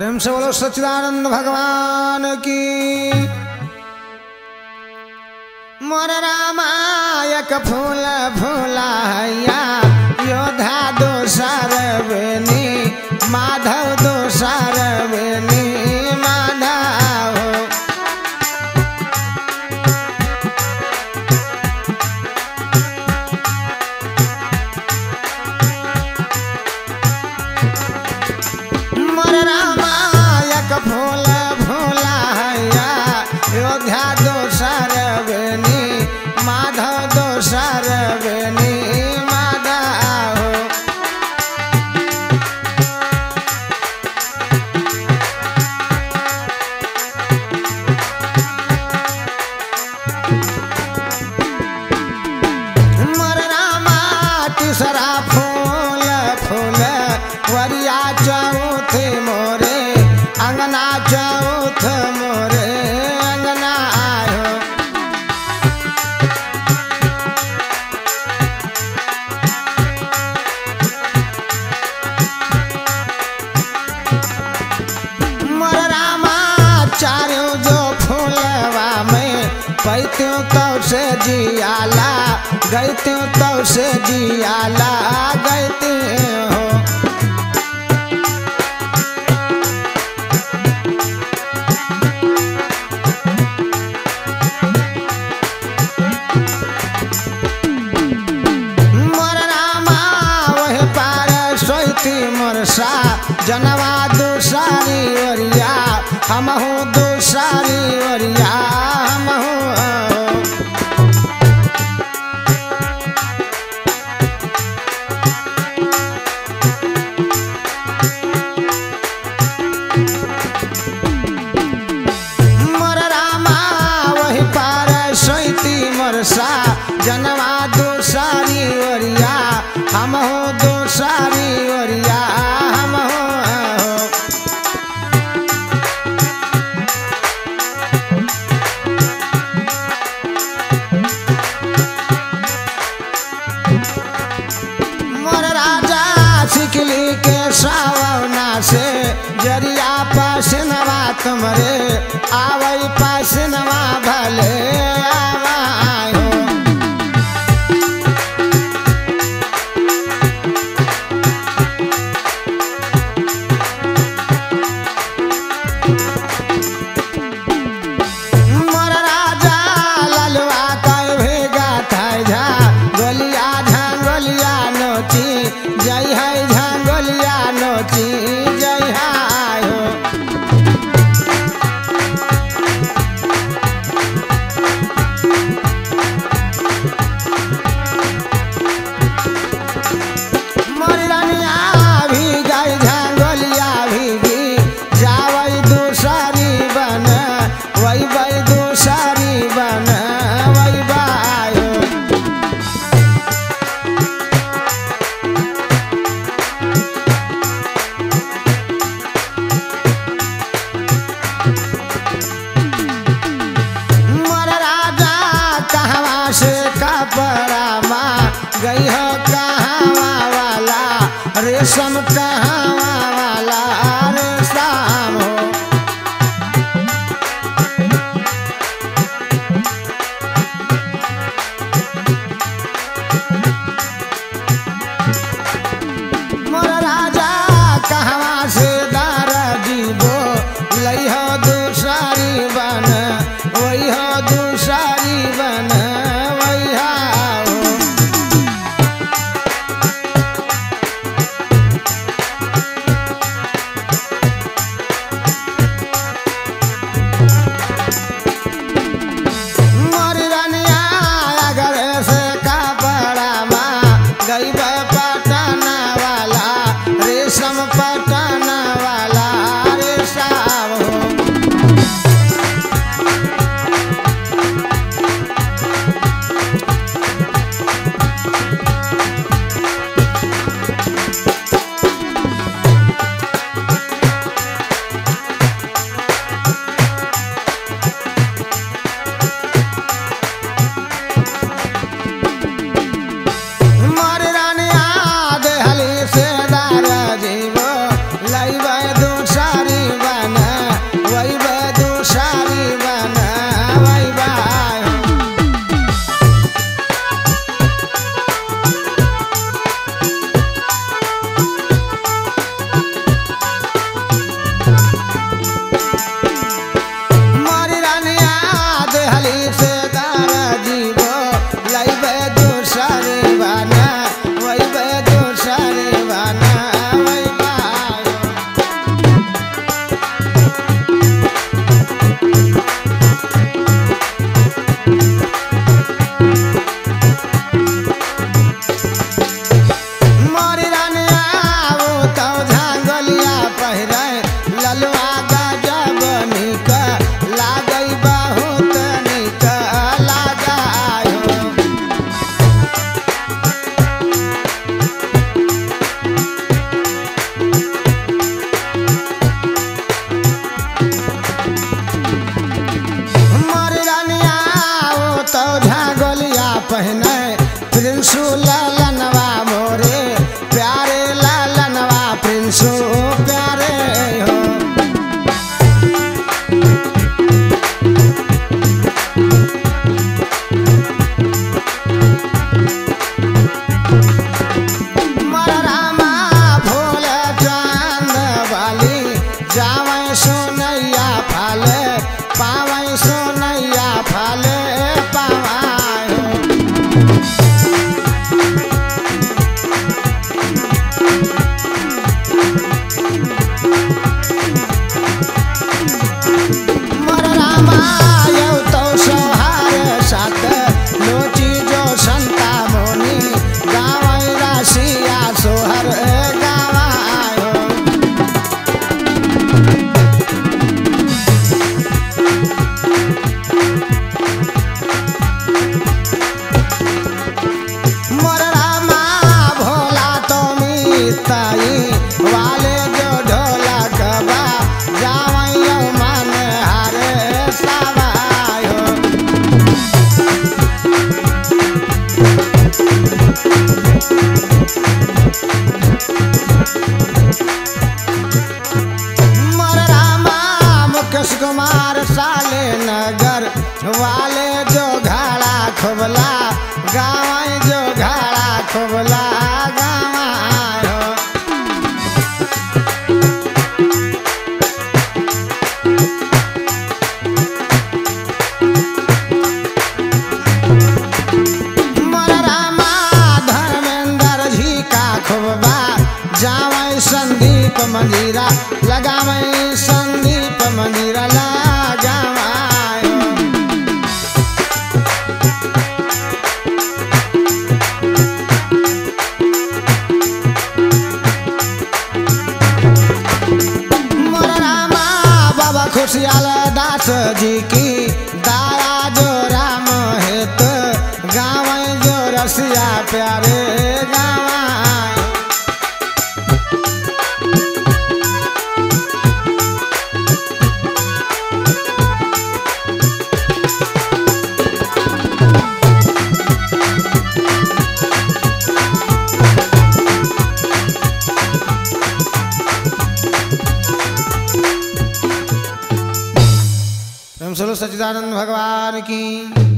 प्रेम से बोलो सच्चिदानंद भगवान की। मोर रामायक फूल फूला से जियाला, गैते हो तब से जियाला, गैते हो। जनवा दूसरी ओरिया, हम हूँ दूसरी ओरिया। पास नवा तुमरे आवई पास नवा भले बड़ा माँ गई हो कहाँ वाला रेशम कहाँ? I'm a father. bye bye. सुला लनवा हमार साले नगर वाले जो घड़ा खोबला गाँव जो घड़ा खोबला जा जी की दाया जो राम है तो गाँव जो रसिया प्यारे गाँव बोलो सच्चिदानंद भगवान की।